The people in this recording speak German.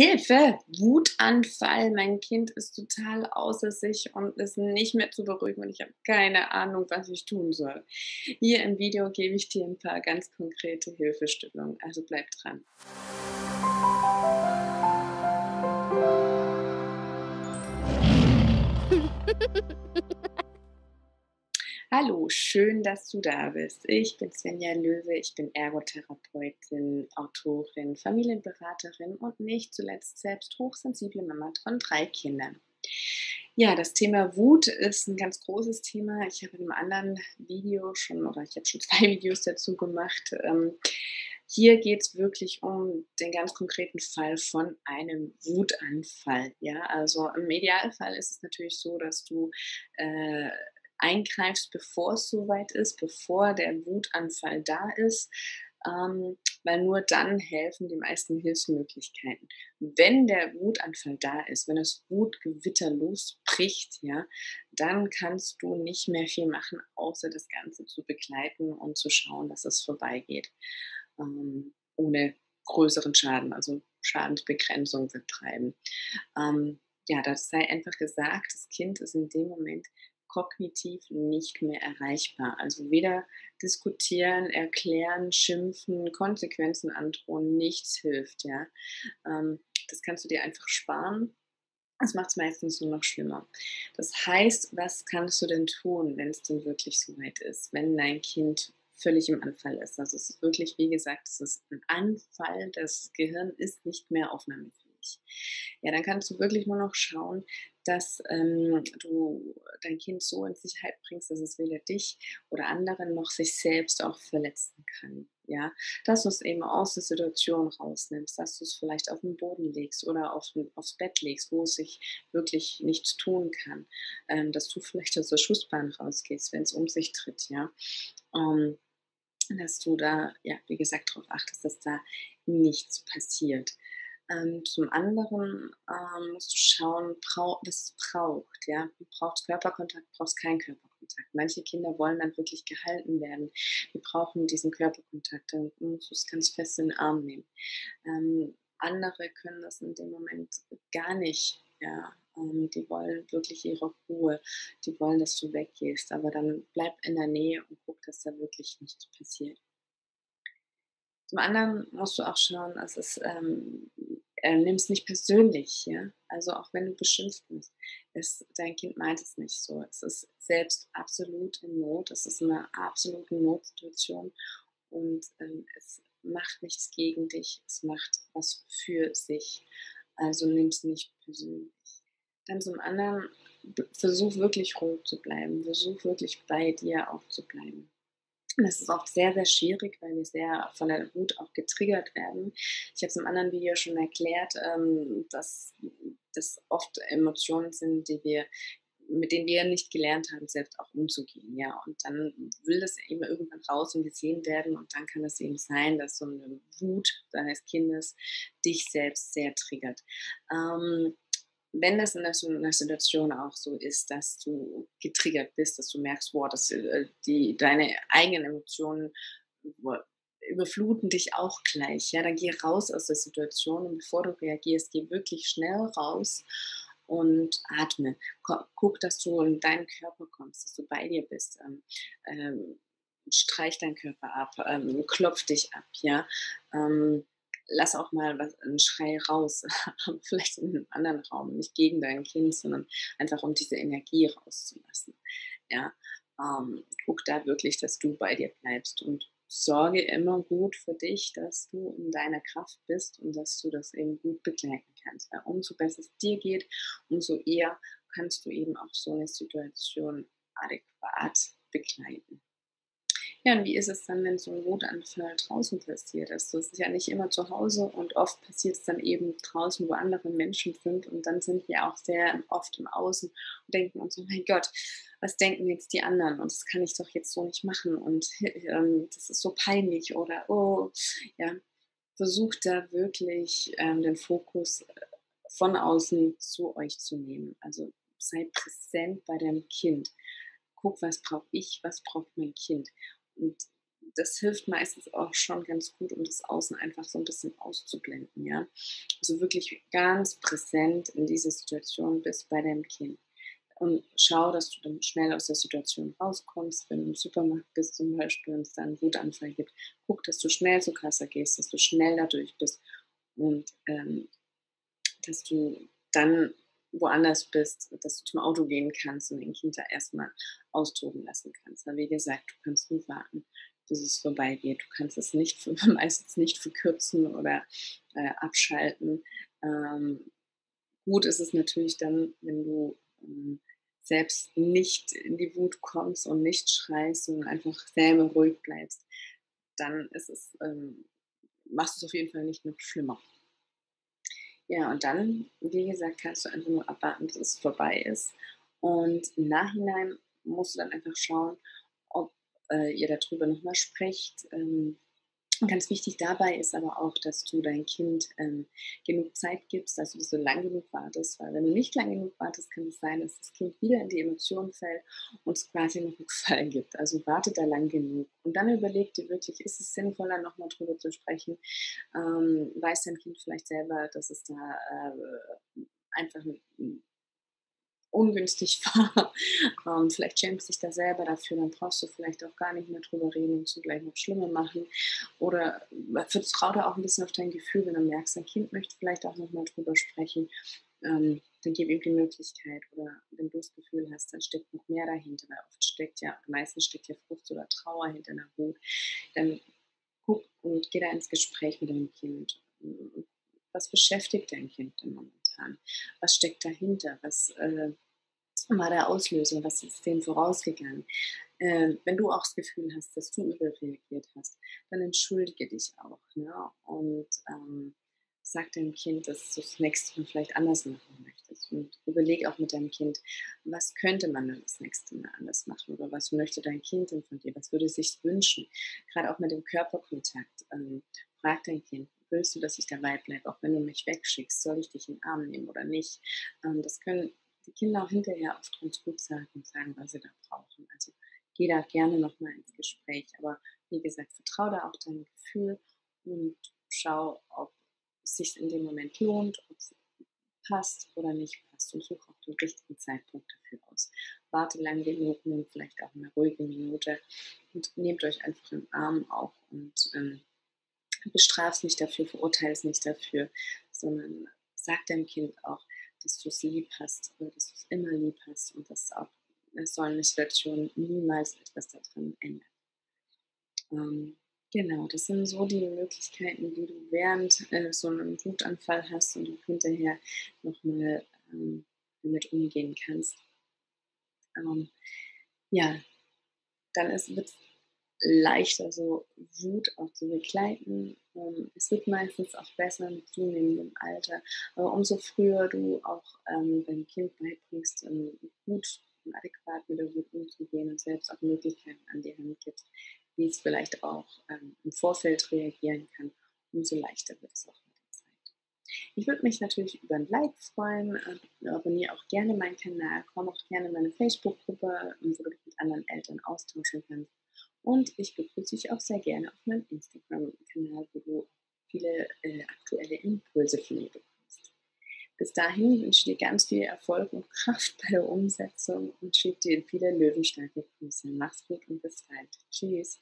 Hilfe, Wutanfall, mein Kind ist total außer sich und ist nicht mehr zu beruhigen und ich habe keine Ahnung, was ich tun soll. Hier im Video gebe ich dir ein paar ganz konkrete Hilfestellungen, also bleib dran. Hallo, schön, dass du da bist. Ich bin Svenja Löwe, ich bin Ergotherapeutin, Autorin, Familienberaterin und nicht zuletzt selbst hochsensible Mama von drei Kindern. Ja, das Thema Wut ist ein ganz großes Thema. Ich habe in einem anderen Video schon, oder ich habe schon zwei Videos dazu gemacht. Ähm, hier geht es wirklich um den ganz konkreten Fall von einem Wutanfall. Ja, also im Idealfall ist es natürlich so, dass du äh, eingreifst, bevor es soweit ist, bevor der Wutanfall da ist, ähm, weil nur dann helfen die meisten Hilfsmöglichkeiten. Wenn der Wutanfall da ist, wenn das Wutgewitter losbricht, ja, dann kannst du nicht mehr viel machen, außer das Ganze zu begleiten und zu schauen, dass es vorbeigeht, ähm, ohne größeren Schaden, also Schadensbegrenzung betreiben. Ähm, ja, das sei einfach gesagt, das Kind ist in dem Moment kognitiv nicht mehr erreichbar. Also weder diskutieren, erklären, schimpfen, Konsequenzen androhen, nichts hilft. Ja? Ähm, das kannst du dir einfach sparen. Das macht es meistens nur noch schlimmer. Das heißt, was kannst du denn tun, wenn es denn wirklich so weit ist, wenn dein Kind völlig im Anfall ist? Also es ist wirklich, wie gesagt, es ist ein Anfall, das Gehirn ist nicht mehr aufnahmefähig. Ja, dann kannst du wirklich nur noch schauen, dass ähm, du dein Kind so in Sicherheit bringst, dass es weder dich oder anderen noch sich selbst auch verletzen kann. Ja, dass du es eben aus der Situation rausnimmst, dass du es vielleicht auf den Boden legst oder auf, aufs Bett legst, wo es sich wirklich nichts tun kann, ähm, dass du vielleicht aus der Schussbahn rausgehst, wenn es um sich tritt, ja. Ähm, dass du da, ja, wie gesagt, darauf achtest, dass da nichts passiert. Ähm, zum anderen ähm, musst du schauen, was es braucht. Ja? Du brauchst Körperkontakt, brauchst keinen Körperkontakt. Manche Kinder wollen dann wirklich gehalten werden. Die brauchen diesen Körperkontakt. Dann musst du es ganz fest in den Arm nehmen. Ähm, andere können das in dem Moment gar nicht. Ja? Ähm, die wollen wirklich ihre Ruhe. Die wollen, dass du weggehst. Aber dann bleib in der Nähe und guck, dass da wirklich nichts passiert. Zum anderen musst du auch schauen, es ähm, äh, nimm es nicht persönlich, ja. Also auch wenn du beschimpft bist, es, dein Kind meint es nicht so. Es ist selbst absolut in Not. Es ist eine absolute Notsituation und ähm, es macht nichts gegen dich. Es macht was für sich. Also nimm es nicht persönlich. Dann zum anderen, versuch wirklich ruhig zu bleiben. Versuch wirklich bei dir auch zu bleiben. Das ist oft sehr, sehr schwierig, weil wir sehr von der Wut auch getriggert werden. Ich habe es im anderen Video schon erklärt, ähm, dass das oft Emotionen sind, die wir mit denen wir nicht gelernt haben, selbst auch umzugehen, ja. Und dann will das eben irgendwann raus und gesehen werden und dann kann es eben sein, dass so eine Wut deines Kindes dich selbst sehr triggert. Ähm, wenn das in einer Situation auch so ist, dass du getriggert bist, dass du merkst, wow, dass äh, die, deine eigenen Emotionen überfluten dich auch gleich, ja, dann geh raus aus der Situation und bevor du reagierst, geh wirklich schnell raus und atme. Guck, dass du in deinen Körper kommst, dass du bei dir bist. Ähm, ähm, streich deinen Körper ab, ähm, klopf dich ab, ja. Ähm, lass auch mal was, einen Schrei raus, vielleicht in einem anderen Raum, nicht gegen dein Kind, sondern einfach um diese Energie rauszulassen. Ja, ähm, guck da wirklich, dass du bei dir bleibst und sorge immer gut für dich, dass du in deiner Kraft bist und dass du das eben gut begleiten kannst. Ja, umso besser es dir geht, umso eher kannst du eben auch so eine Situation adäquat begleiten. Ja, und wie ist es dann, wenn so ein Wutanfall draußen passiert? Also es ist ja nicht immer zu Hause und oft passiert es dann eben draußen, wo andere Menschen sind und dann sind wir auch sehr oft im Außen und denken uns, oh mein Gott, was denken jetzt die anderen? Und das kann ich doch jetzt so nicht machen und ähm, das ist so peinlich oder oh, ja, versucht da wirklich ähm, den Fokus äh, von außen zu euch zu nehmen. Also sei präsent bei deinem Kind. Guck, was brauche ich, was braucht mein Kind. Und das hilft meistens auch schon ganz gut, um das Außen einfach so ein bisschen auszublenden, ja. Also wirklich ganz präsent in dieser Situation bist bei deinem Kind. Und schau, dass du dann schnell aus der Situation rauskommst, wenn du im Supermarkt bist zum Beispiel und es da einen Wutanfall gibt. Guck, dass du schnell zur Kasse gehst, dass du schnell dadurch bist und ähm, dass du dann woanders bist, dass du zum Auto gehen kannst und den Kind da erstmal austoben lassen kannst. Aber wie gesagt, du kannst nicht warten, bis es vorbeigeht. Du kannst es nicht, meistens nicht verkürzen oder äh, abschalten. Ähm, gut ist es natürlich dann, wenn du ähm, selbst nicht in die Wut kommst und nicht schreist und einfach selber ruhig bleibst, dann ist es, ähm, machst du es auf jeden Fall nicht noch schlimmer. Ja, und dann, wie gesagt, kannst du einfach nur abwarten, bis es vorbei ist. Und im Nachhinein musst du dann einfach schauen, ob äh, ihr darüber nochmal sprecht. Ähm, Ganz wichtig dabei ist aber auch, dass du dein Kind ähm, genug Zeit gibst, dass du so lang genug wartest, weil wenn du nicht lang genug wartest, kann es sein, dass das Kind wieder in die Emotionen fällt und es quasi einen Gefallen gibt. Also warte da lang genug und dann überleg dir wirklich, ist es sinnvoller, nochmal drüber zu sprechen? Ähm, weiß dein Kind vielleicht selber, dass es da äh, einfach ein ungünstig war. ähm, vielleicht schämst dich da selber dafür, dann brauchst du vielleicht auch gar nicht mehr drüber reden und es gleich noch schlimmer machen. Oder vertrau da auch ein bisschen auf dein Gefühl, wenn du merkst, dein Kind möchte vielleicht auch nochmal drüber sprechen. Ähm, dann gib ihm die Möglichkeit. Oder wenn du das Gefühl hast, dann steckt noch mehr dahinter, weil oft steckt ja, meistens steckt ja Frust oder Trauer hinter einer Wut. Dann guck und geh da ins Gespräch mit deinem Kind. Was beschäftigt dein Kind denn momentan? Was steckt dahinter? Was äh, war der Auslöser? Was ist dem vorausgegangen? Äh, wenn du auch das Gefühl hast, dass du überreagiert hast, dann entschuldige dich auch. Ne? Und ähm, sag deinem Kind, dass du das nächste Mal vielleicht anders machen möchtest. Und überleg auch mit deinem Kind, was könnte man denn das nächste Mal anders machen? Oder was möchte dein Kind denn von dir? Was würde es sich wünschen? Gerade auch mit dem Körperkontakt. Ähm, frag dein Kind, willst du, dass ich dabei bleibe, auch wenn du mich wegschickst? Soll ich dich in den Arm nehmen oder nicht? Ähm, das können die Kinder auch hinterher oft ganz gut sagen und sagen, was sie da brauchen. Also geh da gerne nochmal ins Gespräch. Aber wie gesagt, vertraue da auch deinem Gefühl und schau, ob es sich in dem Moment lohnt, ob es passt oder nicht passt und suche auch den richtigen Zeitpunkt dafür aus. Warte lang genug, nimm vielleicht auch eine ruhige Minute und nehmt euch einfach im Arm auch und ähm, bestraft nicht dafür, verurteilt es nicht dafür, sondern sagt deinem Kind auch, dass du es lieb hast oder dass du es immer lieb hast und dass auch es soll eine Situation niemals etwas daran ändern. Ähm, genau, das sind so die Möglichkeiten, die du während äh, so einem Wutanfall hast und auch hinterher nochmal ähm, damit umgehen kannst. Ähm, ja, dann wird es leichter, so Wut auch zu begleiten. Ähm, es wird meistens auch besser mit zunehmendem Alter. Aber umso früher du auch ähm, deinem Kind beibringst, ähm, gut und adäquat mit der Wut umzugehen und selbst auch Möglichkeiten an die Hand gibst, wie es vielleicht auch ähm, im Vorfeld reagieren kann, umso leichter wird es auch mit der Zeit. Ich würde mich natürlich über ein Like freuen. Äh, abonniere auch gerne meinen Kanal, komm auch gerne in meine Facebook-Gruppe, wo du dich mit anderen Eltern austauschen kannst. Und ich begrüße dich auch sehr gerne auf meinem Instagram-Kanal, wo du viele äh, aktuelle Impulse von mir bekommst. Bis dahin wünsche ich dir ganz viel Erfolg und Kraft bei der Umsetzung und schicke dir viele löwenstarke Grüße. Mach's gut und bis bald. Tschüss.